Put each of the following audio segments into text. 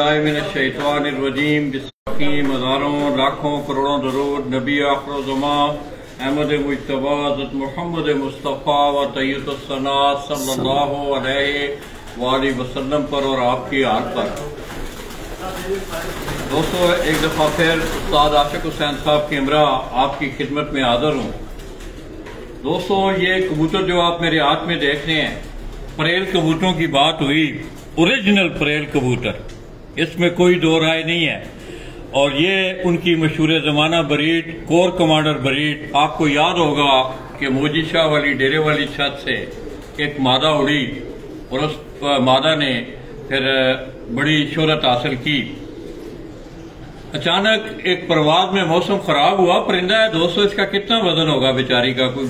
शैतवानरजीम जिसकी हज़ारों लाखों करोड़ों दरूद नबी आखरजमा अहमद मुशतबा मोहम्मद मुस्तफ़ा व तयसना सल्लल्लाहु अलैहि वसल्लम पर और आपकी हाल पर दोस्तों एक दफ़ा फिर उस्ताद आशिक हुसैन साहब कैमरा आपकी खिदमत में हाजिर हूँ दोस्तों ये कबूतर जो आप मेरे हाथ में देख रहे हैं परेल कबूतरों की बात हुई ओरिजिनल परेल कबूतर इसमें कोई दो राय नहीं है। और ये उनकी मशहूर जमाना बरीड कोर कमांडर बरीड आपको याद होगा कि मोजी शाह वाली डेरे वाली छत से एक मादा उड़ी और उस मादा ने फिर बड़ी शोहरत हासिल की। अचानक एक परवाज में मौसम खराब हुआ परिंदा है दोस्तों इसका कितना वज़न होगा बेचारी का? कोई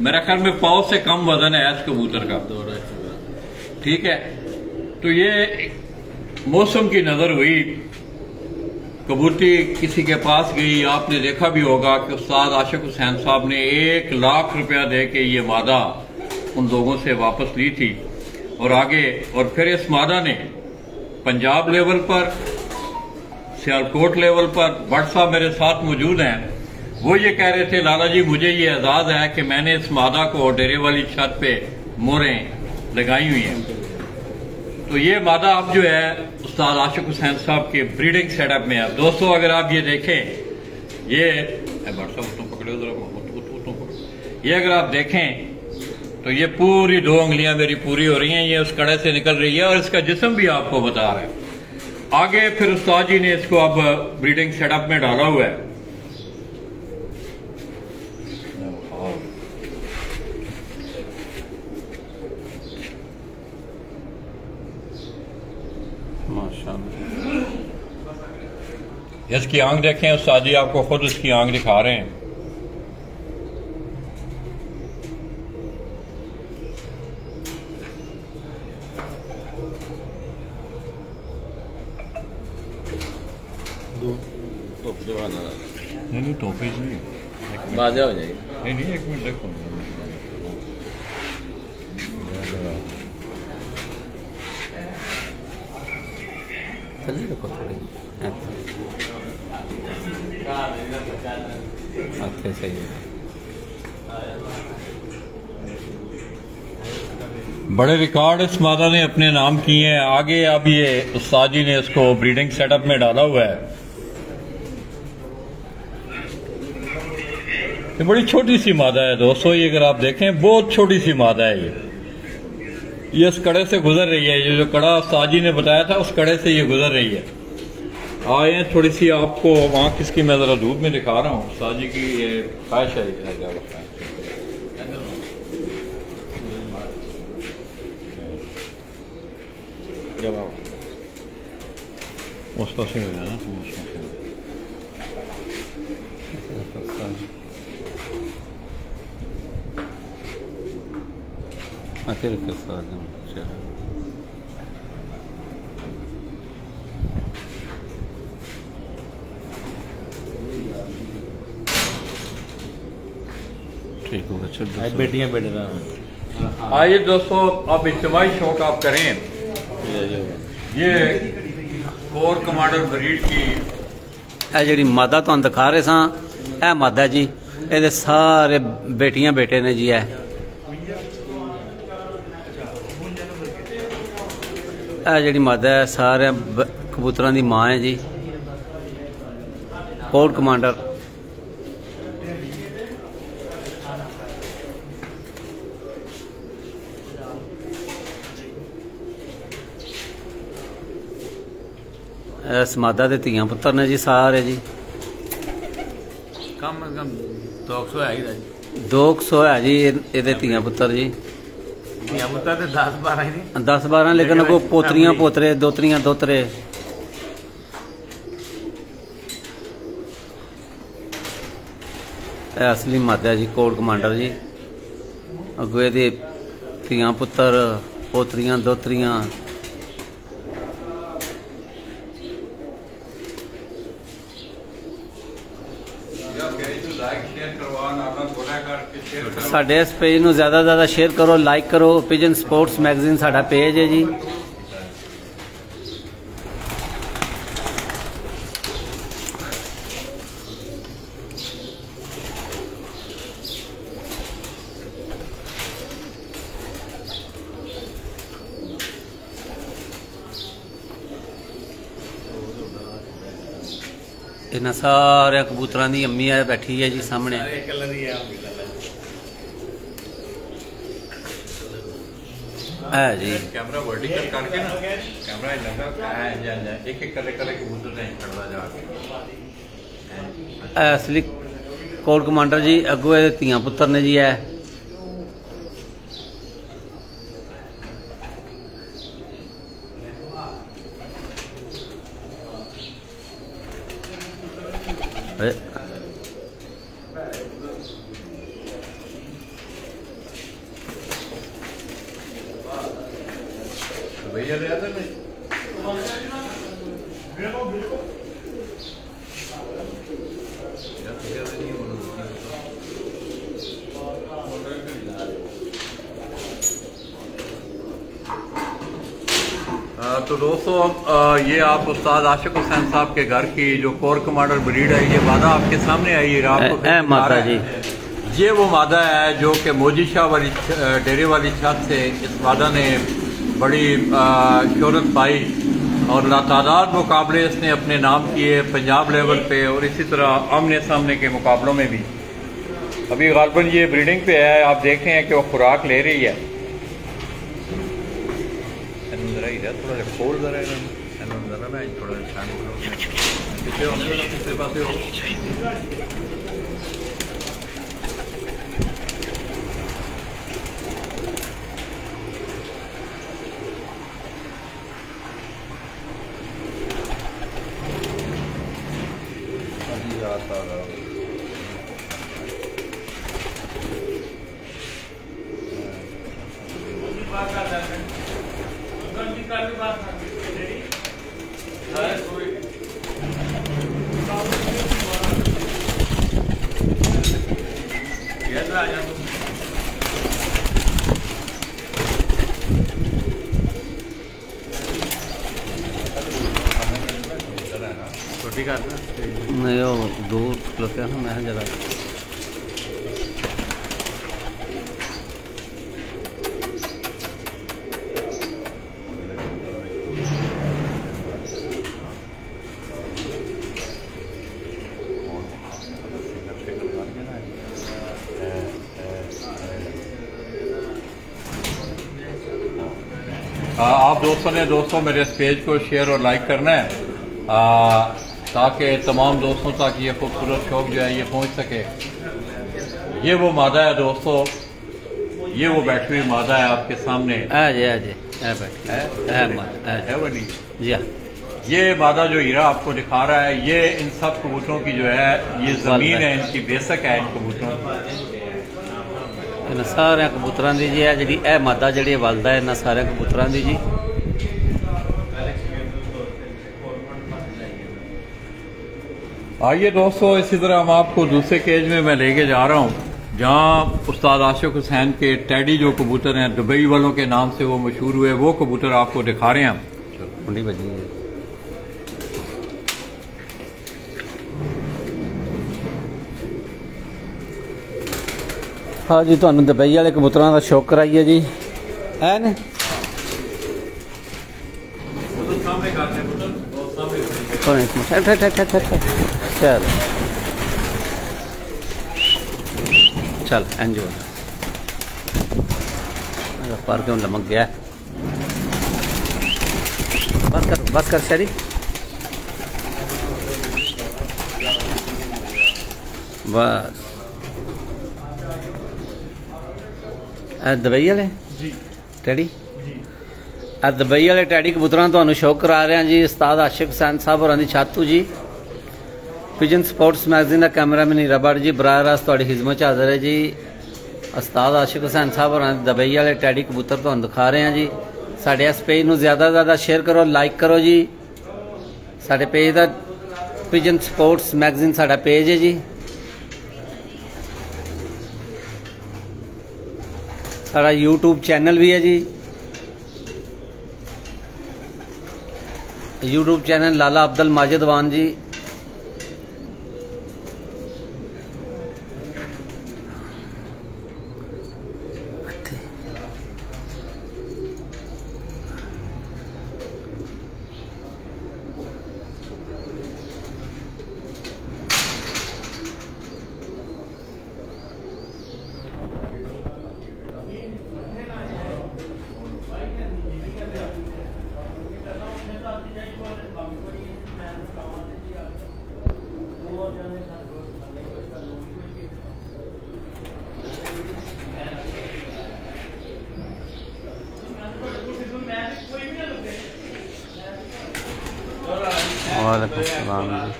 मेरा ख्याल में पाव से कम वज़न है इस कबूतर का। ठीक है। तो ये मौसम की नज़र हुई। कबूती किसी के पास गई। आपने देखा भी होगा कि उस्ताद आशिक हुसैन साहब ने एक लाख रुपया दे के ये मादा उन लोगों से वापस ली थी। और आगे, और फिर इस मादा ने पंजाब लेवल पर, सियालकोट लेवल पर भट्ट साहब मेरे साथ मौजूद हैं। वो ये कह रहे थे, लाला जी, मुझे ये एजाज है कि मैंने इस मादा को डेरे वाली छत पे मोरें लगाई हुई हैं। तो ये मादा अब जो है उस्ताद आशिक हुसैन साहब के ब्रीडिंग सेटअप में है दोस्तों, अगर आप ये देखें, ये पकड़े ये अगर आप देखें तो ये पूरी दो उंगलियाँ मेरी पूरी हो रही हैं, ये उस कड़े से निकल रही है और इसका जिसम भी आपको बता रहा है। आगे फिर उस्ताद जी ने इसको अब ब्रीडिंग सेटअप में डाला हुआ है। माशाल्लाह इसकी आँख देखें उस आपको खुद उसकी आँख दिखा रहे हैं नहीं नहीं टोपी नहीं बाजा हो जाएगी नहीं नहीं एक मिनट देखो थल्ले रखो थोड़ी अच्छा सही है। बड़े रिकॉर्ड इस मादा ने अपने नाम किए हैं। आगे अब ये उस्ताद जी ने इसको ब्रीडिंग सेटअप में डाला हुआ है। ये बड़ी छोटी सी मादा है दोस्तों, ये अगर आप देखें, बहुत छोटी सी मादा है ये। ये इस कड़े से गुजर रही है। ये जो कड़ा उस्ताद जी ने बताया था, उस कड़े से ये गुजर रही है। आए हैं, थोड़ी सी आपको वहाँ किसकी मैं जरा दूध में दिखा रहा हूँ। जी की ये ख्वाहिश है पास से हो अच्छा ठीक होगा चलो बेटियां बेटे रहा आइए दोस्तों अब इज्तमाही शौक आप करें ये कोर कमांडर ब्रीड की ਇਹ ਜਿਹੜੀ ਮਾਦਾ ਤੁਹਾਨੂੰ ਦਿਖਾ ਰਹੇ ਸਾਂ ਇਹ ਮਾਦਾ ਜੀ ਇਹਦੇ ਸਾਰੇ ਬੇਟੀਆਂ ਬੇਟੇ ਨੇ ਜੀ ਇਹ ਇਹ ਜਿਹੜੀ ਮਾਦਾ ਹੈ ਸਾਰੇ ਬ- ਕਬੂਤਰਾਂ ਦੀ ਮਾਂ ਹੈ ਜੀ ਕੋਡ ਕਮਾਂਡਰ ਇਸ ਮਾਦਾ ਦੇ ਧੀਆਂ ਪੁੱਤਰ ਨੇ ਜੀ ਸਾਰੇ ਜੀ। ਕਮ ਕਮ 200 ਹੈ ਜੀ। 200 ਹੈ ਜੀ ਇਹ- ਇਹਦੇ ਧੀਆਂ ਪੁੱਤਰ ਜੀ। ਧੀਆਂ ਪੁੱਤਾਂ ਤੇ 10 12 ਹੀ ਨਹੀਂ 10 12 ਲੇਕਿਨ ਕੋ ਪੋਤਰੀਆਂ ਪੋਤਰੇ ਦੋਤਰੀਆਂ ਦੋਤਰੇ। ਇਹ ਅਸਲੀ ਮਾਦਾ ਜੀ ਕੋਡ ਕਮਾਂਡਰ ਜੀ। ਅੱਗੋਂ ਇਹਦੇ ਧੀਆਂ ਪੁੱਤਰ ਪੋਤਰੀਆਂ ਦੋਤਰੀਆਂ साढ़े इस पेज में ज़्यादा ज़्यादा शेयर करो लाइक करो पिजन स्पोर्ट्स मैगजीन साढ़ा पेज है जी इन्ह सारे कबूतर की अम्मी बैठी है जी सामने ਸਾਰੇ ਕਲਰ ਹੀ ਆ ਉਹ ਕਲਰ ਹੈ ਜੀ कैमरा वर्टिकल करके ना कैमरा ही लगा है जा जा एक एक करे करे कबूतर नहीं खड़दा जाके ਇਹ ਅਸਲੀ ਕੋਲ ਕਮਾਂਡਰ ਜੀ ਅੱਗੋਂ ਇਹਦੇ ਧੀਆਂ ਪੁੱਤਰ ਨੇ ਜੀ ਇਹ ਏ, ये आप उस्ताद आशिक हुसैन साहब के घर की जो कोर कमांडर ब्रीड है ये मादा आपके सामने आई है आपको माता जी ये वो मादा है जो कि मोजी शाह वाली डेरे वाली छत से इस मादा ने बड़ी शहरत पाई और लातादार मुकाबले इसने अपने नाम किए पंजाब लेवल पे और इसी तरह आमने सामने के मुकाबलों में भी। अभी गालबन ये ब्रीडिंग पे है आप देख रहे हैं कि वो खुराक ले रही है। थोड़ा सा खोल dentro del triángulo. आप दोस्तों ने दोस्तों मेरे इस पेज को शेयर और लाइक करना है आ, ताकि तमाम दोस्तों तक ये खूबसूरत शौक जो है ये पहुँच सके। ये वो मादा है दोस्तों ये वो बैठी हुई मादा है आपके सामने। आजे, आजे, आजे, ये मादा जो हीरा आपको दिखा रहा है ये इन सब कबूतरों की जो है ये ज़मीन है इनकी बेसक है इन कबूतरों सारे कबूतर की जी है जी मादा जी वालदा है इन्होंने सारे कबूतर की जी। आइए दोस्तों इसी तरह हम आपको दूसरे केज में मैं लेके जा रहा हूँ जहाँ उस्ताद आशिक हुसैन के टैडी जो कबूतर हैं दुबई वालों के नाम से वो मशहूर हुए वो कबूतर आपको दिखा रहे हैं हम ਕੁੰਡੀ ਵੱਜੀ ਹੈ ਹਾਂ ਜੀ ਤੁਹਾਨੂੰ ਦੁਬਈ ਵਾਲੇ ਕਬੂਤਰਾਂ ਦਾ ਸ਼ੌਕ ਕਰਾਈਏ ਜੀ ਹੈ ਨੇ ਕੋਣ ਇੱਕ ਮਿੰਟ ਠਹਿਰ ਠਹਿਰ ਠਹਿਰ ਠਹਿਰ ਠਹਿਰ। ਚੱਲ ਚੱਲ ਐਂਜੋ ਅਰੇ ਪਰ ਕਿਉਂ ਲਮਕ ਗਿਆ बस कर बस कर शरी बस ਇਹ ਦੁਬਈ ਵਾਲੇ ਜੀ ਟੈਡੀ ਇਹ ਦੁਬਈ ਵਾਲੇ ਟੈਡੀ ਕਬੂਤਰਾਂ ਤੁਹਾਨੂੰ ਸ਼ੌਕ ਕਰਾ ਰਹੇ ਹਾਂ ਜੀ ਉਸਤਾਦ ਆਸ਼ਿਕ ਹੁਸੈਨ ਸਾਹਿਬ ਹੋਰਾਂ ਦੀ ਛਾਤੂ ਜੀ ਪਿਜਨ ਸਪੋਰਟਸ ਮੈਗਜ਼ੀਨ ਦਾ ਕੈਮਰਾਮੈਨ ਰਬੜ ਜੀ, ਬਰਾਹ ਰਾਸਤ ਤੁਹਾਡੀ ਖਿਦਮਤ 'ਚ ਹਾਜ਼ਰ ਹੈ ਜੀ। ਉਸਤਾਦ ਆਸ਼ਿਕ ਹੁਸੈਨ ਸਾਹਿਬ ਹੋਰਾਂ ਦੇ ਦੁਬਈ ਵਾਲੇ ਟੈਡੀ ਕਬੂਤਰ ਤੁਹਾਨੂੰ ਦਿਖਾ ਰਹੇ ਹਾਂ ਜੀ। ਸਾਡੇ ਇਸ ਪੇਜ ਨੂੰ ਜ਼ਿਆਦਾ ਜ਼ਿਆਦਾ ਸ਼ੇਅਰ ਕਰੋ ਲਾਈਕ ਕਰੋ ਜੀ। ਸਾਡੇ ਪੇਜ ਦਾ ਪਿਜਨ ਸਪੋਰਟਸ ਮੈਗਜ਼ੀਨ ਸਾਡਾ ਪੇਜ ਹੈ ਜੀ। ਸਾਡਾ YouTube ਚੈਨਲ ਵੀ ਹੈ ਜੀ। YouTube ਚੈਨਲ ਲਾਲਾ ਅਬਦੁਲ ਮਾਜਿਦ ਵਾਨ ਜੀ। ਵਾਲੇਕੁਮ ਸਲਾਮ ਜੀ।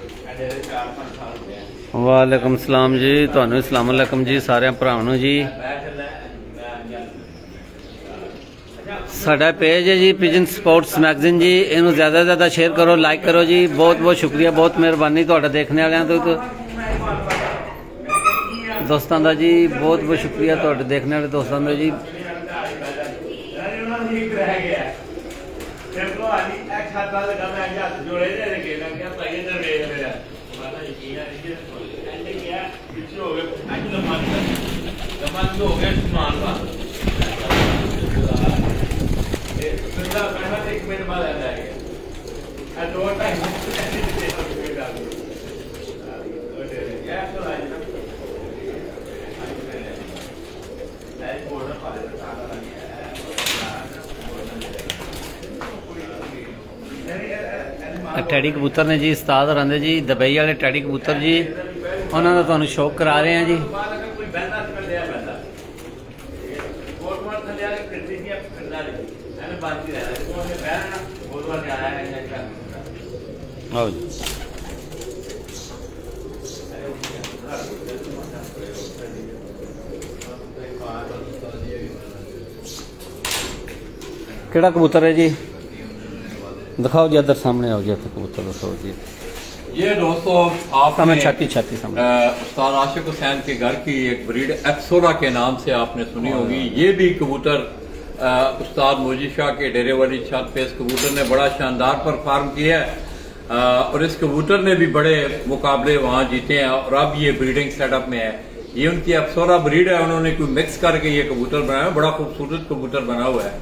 ਵਾਲੇਕੁਮ ਸਲਾਮ ਜੀ, ਤੁਹਾਨੂੰ ਅਸਲਾਮ ਅਲੈਕਮ ਜੀ, ਸਾਰਿਆਂ ਭਰਾਵਾਂ ਨੂੰ ਜੀ। ਸਾਡਾ ਪੇਜ ਹੈ ਜੀ ਪਿਜਨ ਸਪੋਰਟਸ ਮੈਗਜ਼ੀਨ ਜੀ। ਇਹਨੂੰ ਜ਼ਿਆਦਾ ਜ਼ਿਆਦਾ ਸ਼ੇਅਰ ਕਰੋ ਲਾਈਕ ਕਰੋ ਜੀ। ਬਹੁਤ ਬਹੁਤ ਸ਼ੁਕਰੀਆ, ਬਹੁਤ ਮਿਹਰਬਾਨੀ ਤੁਹਾਡਾ ਦੇਖਣ ਵਾਲਿਆਂ ਤੋਂ। ਦੋਸਤਾਂ ਦਾ ਜੀ, ਬਹੁਤ ਬਹੁਤ ਸ਼ੁਕਰੀਆ ਤੁਹਾਡੇ ਦੇਖਣ ਵਾਲੇ ਦੋਸਤਾਂ ਦਾ ਜੀ। ਇਹ ਸ਼ੁਰੂ ਹੋ ਗਿਆ ਸਮਾਨ ਦਾ। ਟੈਡੀ ਕਬੂਤਰ ਨੇ ਜੀ, ਉਸਤਾਦ ਰਹਿੰਦੇ ਜੀ, ਦੁਬਈ ਵਾਲੇ ਟੈਡੀ ਕਬੂਤਰ ਜੀ। ਉਹਨਾਂ ਦਾ ਤੁਹਾਨੂੰ ਸ਼ੌਕ ਕਰਾ ਰਹੇ ਆ ਜੀ। ਆਓ ਜੀ ਕਿਹੜਾ ਕਬੂਤਰ ਹੈ ਜੀ ਦਿਖਾਓ ਜੀ ਇੱਧਰ ਸਾਹਮਣੇ ਆਓ ਜੀ ਇੱਥੇ ਕਬੂਤਰ ਦਿਖਾਓ ਜੀ ये दोस्तों सामने आपने छाती छाती सामने अ, उस्ताद आशिक हुसैन के घर की एक ब्रीड एक्सोरा के नाम से आपने सुनी होगी ये भी कबूतर अ, उस्ताद मोजी शाह के डेरे वाली छत पे इस कबूतर ने बड़ा शानदार परफॉर्म किया है अ, और इस कबूतर ने भी बड़े मुकाबले वहाँ जीते हैं और अब ये ब्रीडिंग सेटअप में है। ये उनकी अपसोरा ब्रीड है, उन्होंने कोई मिक्स करके ये कबूतर बनाया, बड़ा खूबसूरत कबूतर बना हुआ है।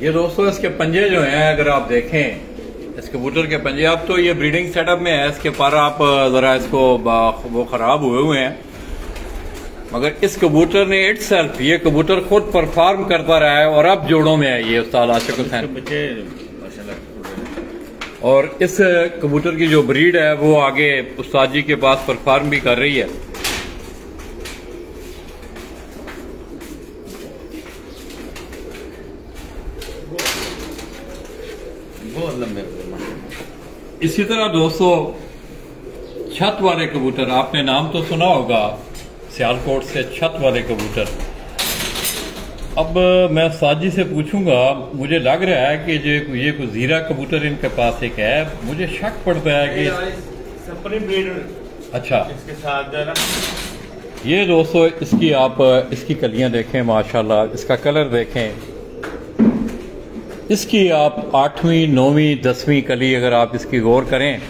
ये दोस्तों इसके पंजे जो हैं अगर आप देखें इस कबूतर के पंजे अब तो ये ब्रीडिंग सेटअप में है इसके पर आप जरा इसको वो खराब हुए हुए हैं। मगर इस कबूतर ने इट सेल्फ ये कबूतर खुद परफॉर्म करता रहा है और अब जोड़ों में है ये उस्ताद आशिक हुसैन। और इस कबूतर की जो ब्रीड है वो आगे उस्ताद जी के पास परफॉर्म भी कर रही है बहुत लंबे इसी तरह दोस्तों छत वाले कबूतर आपने नाम तो सुना होगा सियालकोट से छत वाले कबूतर। अब मैं साजी से पूछूँगा मुझे लग रहा है कि जो ये कोई जीरा कबूतर इनके पास एक है मुझे शक पड़ता है कि अच्छा। इसके साथ ये दोस्तों इसकी आप इसकी कलियाँ देखें माशाल्लाह इसका कलर देखें। इसकी आप आठवीं, नौवीं, दसवीं कली अगर आप इसकी गौर करें,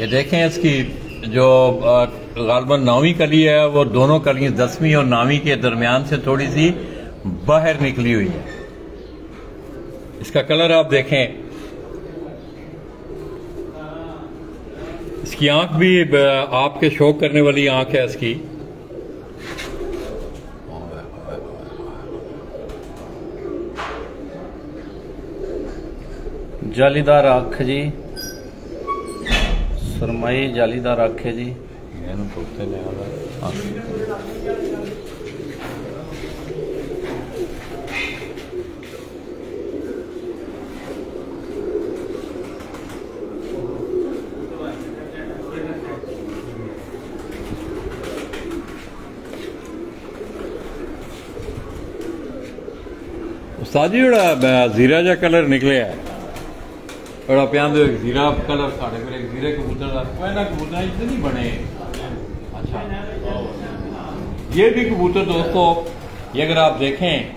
ये देखें इसकी जो गालबन नौवीं कली है, वो दोनों कलियाँ दसवीं और नौवीं के दरमियान से थोड़ी सी बाहर निकली हुई है। इसका कलर आप देखें इसकी आँख भी आपके शौक करने वाली आँख है इसकी। जालीदार आँख जी। सरमाई जालीदार आँख है जी। ਉਸਤਾਦ ਜੀ ਜਿਹੜਾ ਬ- ਜ਼ੀਰਾ ਜਿਹਾ ਕਲਰ ਨਿਕਲਿਆ ਹੈ ਬੜਾ ਪਿਆਂਦੇ ਜ਼ੀਰਾ ਕਲਰ ਸਾਡੇ ਕੋਲ ਇੱਕ ਜ਼ੀਰੇ ਕਬੂਤਰ ਦਾ ਉਹ ਇਹਨਾਂ ਕਬੂਤਰਾਂ 'ਚ ਤਾਂ ਨਹੀਂ ਬਣੇ ਅੱਛਾ ये भी कबूतर दोस्तों ये अगर आप देखें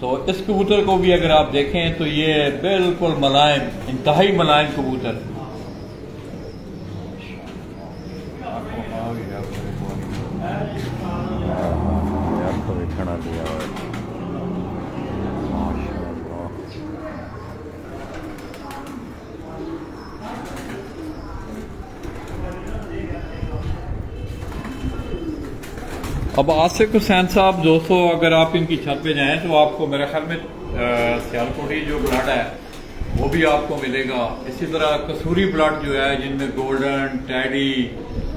तो इस कबूतर को भी अगर आप देखें तो ये बिल्कुल मुलायम इंतहाई मुलायम कबूतर अब आसिफ हुसैन साहब दोस्तों अगर आप इनकी छत पे जाएँ तो आपको मेरे ख्याल में सियालकोटी जो ब्लड है वो भी आपको मिलेगा। इसी तरह कसूरी ब्लड जो है जिनमें गोल्डन टैडी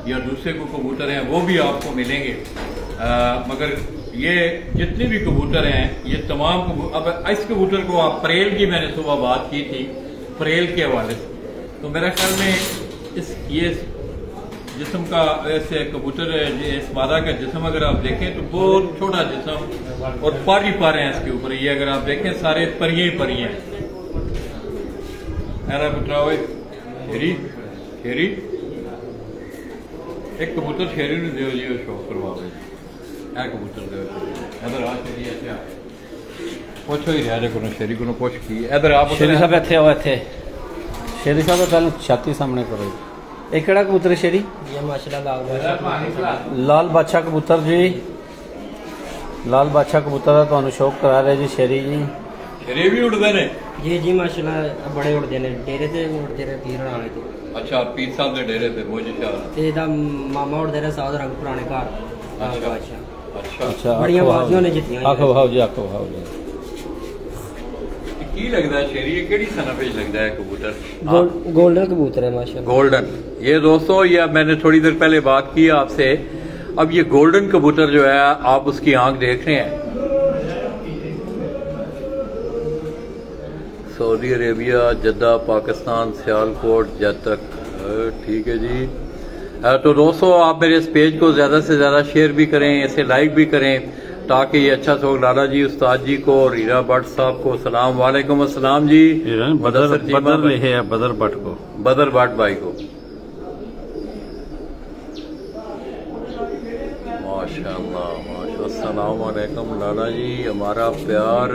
या दूसरे को कबूतर हैं वो भी आपको मिलेंगे। आ, मगर ये जितने भी कबूतर हैं ये तमाम अब इस कबूतर को आप परेल की मैंने सुबह बात की थी परेल के हवाले से। तो मेरे ख्याल में इस ये जिसम का ऐसे कबूतर इस मादा का जिसम अगर आप देखें तो बहुत छोटा जिसम और पारी पारे हैं इसके ऊपर ये अगर आप देखें सारे परिये ही परिये हैं बताओ शेरी शेरी एक कबूतर शेरी ने दो जी शौक करवावे है कबूतर दो इधर आ शेरी अच्छा ਪੁੱਛੋ ਹੀ ਰਿਹਾ ਜੇ ਕੋਈ ਸ਼ੇਰੀ ਕੋਲੋਂ ਪੁੱਛ ਕੀ ਇਧਰ ਆਪ ਸ਼ੇਰੀ ਸਾਹਿਬ ਇੱਥੇ ਆਓ ਇੱਥੇ ਸ਼ੇਰੀ ਸਾਹਿਬ ਪਹਿਲਾਂ ਛਾਤੀ ਸਾਹਮਣੇ ਕਰੋ ਜੀ ਇਹ ਕਿਹੜਾ ਕਬੂਤਰ ਹੈ ਸ਼ੇਰੀ? ਇਹ ਮਾਸ਼ਾਅੱਲਾ ਲਾਲ ਬਾਦਸ਼ਾਹ ਕਬੂਤਰ ਜੀ। ਲਾਲ ਬਾਦਸ਼ਾਹ ਕਬੂਤਰ ਦਾ ਤੁਹਾਨੂੰ ਸ਼ੌਕ ਕਰਾ ਰਿਹਾ ਜੀ ਸ਼ੇਰੀ ਜੀ। ਸ਼ੇਰੀ ਵੀ ਉੱਡਦੇ ਨੇ? ਜੀ ਜੀ ਮਾਸ਼ਾਅੱਲਾ ਬੜੇ ਉੱਡਦੇ ਨੇ। ਡੇਰੇ ਤੇ ਉੱਡਦੇ ਨੇ ਪੀਰ ਵਾਲੇ ਤੇ। ਅੱਛਾ ਪੀਰ ਸਾਹਿਬ ਦੇ ਡੇਰੇ ਤੇ ਬਹੁਤ ਜ਼ਿਆਦਾ ਤੇ ਇਹਦਾ ਮਾਮਾ ਉੱਡਦੇ ਨੇ ਸਾਧ ਰੰਗ ਪੁਰਾਣੇ ਘਰ ਅੱਛਾ। ਬੜੀਆਂ ਬਾਜ਼ੀਆਂ ਨੇ ਜਿੱਤੀਆਂ ਆਖੋ ਵਾਹ ਜੀ ਆਖੋ ਵਾਹ ਜੀ। ਕੀ ਲੱਗਦਾ ਸ਼ੇਰੀ ਇਹ ਕਿਹੜੀ ਸਨਫੇਜ ਲੱਗਦਾ ਹੈ ਕਬੂਤਰ? ਗੋਲਡਨ ਕਬੂਤਰ ਹੈ ਮਾਸ਼ਾਅੱਲਾ। ਗੋਲਡਨ। ये दोस्तों ये मैंने थोड़ी देर पहले बात की आपसे। अब ये गोल्डन कबूतर जो है आप उसकी आँख देख रहे हैं। Saudi Arabia Jeddah Pakistan Sialkot जद तक ठीक है जी। तो दोस्तों आप मेरे इस पेज को ज़्यादा से ज़्यादा शेयर भी करें इसे लाइक भी करें ताकि ये अच्छा सोग लाला जी उस्ताद जी को रीरा भट्ट साहब को सलाम वालेकुम अस्सलाम जी। बदर बदर लिखे बदर भट्ट को। बदर भट्ट भाई को। माशाल्लाह लाला जी, हमारा प्यार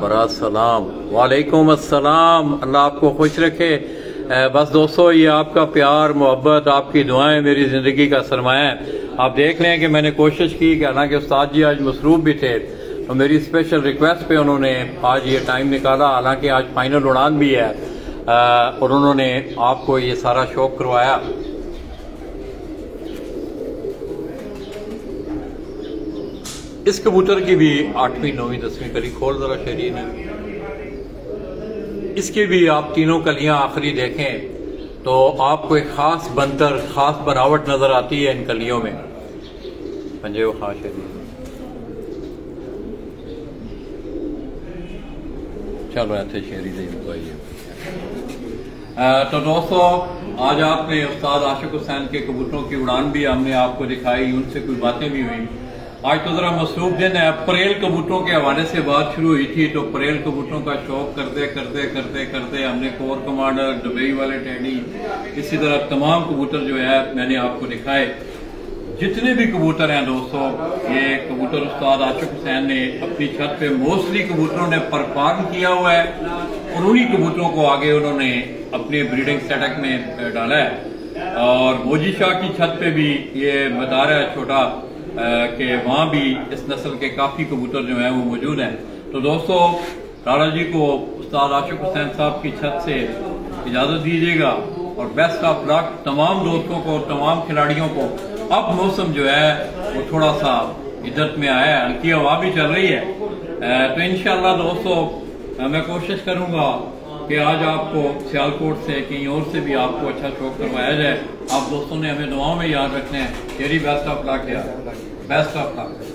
बड़ा सलाम। वालेकुम अस्सलाम। अल्लाह आपको खुश रखे। बस दोस्तों, ये आपका प्यार, मोहब्बत, आपकी दुआएँ मेरी ज़िंदगी का सरमाया है। आप देख लें कि मैंने कोशिश की कि हालाँकि उस्ताद जी आज मसरूफ भी थे तो मेरी स्पेशल रिक्वेस्ट पे उन्होंने आज ये टाइम निकाला। हालाँकि आज फाइनल उड़ान भी है। और उन्होंने आपको ये सारा शौक करवाया। इस कबूतर की भी आठवीं, नौवीं, दसवीं कली खोल जरा शरीर है इसके भी आप तीनों कलियाँ आखिरी देखें तो आपको एक खास बनतर खास बनावट नज़र आती है इन कलियों में। पंजे वो खास है चलो, ऐसे शेरी मुकाइए तो दोस्तों, आज आपने उस्ताद आशिक हुसैन के कबूतरों की उड़ान भी हमने आपको दिखाई, उनसे कुछ बातें भी हुई। आज तो जरा मसरूफ दिन है, परेल कबूतरों के हवाले से बात शुरू हुई थी तो परेल कबूतरों का शौक करते करते करते करते हमने कोर कमांडर, दुबई वाले टैडी, इसी तरह तमाम कबूतर जो है मैंने आपको दिखाए। जितने भी कबूतर हैं दोस्तों, ये कबूतर उस्ताद आशिफ हुसैन ने अपनी छत पे मोस्टली कबूतरों ने परफॉर्म किया हुआ है, और उन्हीं कबूतरों को आगे उन्होंने अपने ब्रीडिंग सेटअप में डाला है। और मोजी शाह की छत पे भी ये है छोटा कि वहाँ भी इस नस्ल के काफ़ी कबूतर जो हैं वो मौजूद हैं। तो दोस्तों, राणा जी को उस्ताद आशिक हुसैन साहब की छत से इजाज़त दीजिएगा और बेस्ट ऑफ़ लक तमाम दोस्तों को तमाम खिलाड़ियों को। अब मौसम जो है, वो थोड़ा सा इज़्ज़त में आया है, हल्की हवा भी चल रही है। तो इनशाला दोस्तों मैं कोशिश करूँगा कि आज आपको सियालकोट से कहीं और से भी आपको अच्छा शौक करवाया जाए। आप दोस्तों ने हमें दुआओं में याद रखना है। तेरी बेस्ट ऑफ़ लक यार। Best of luck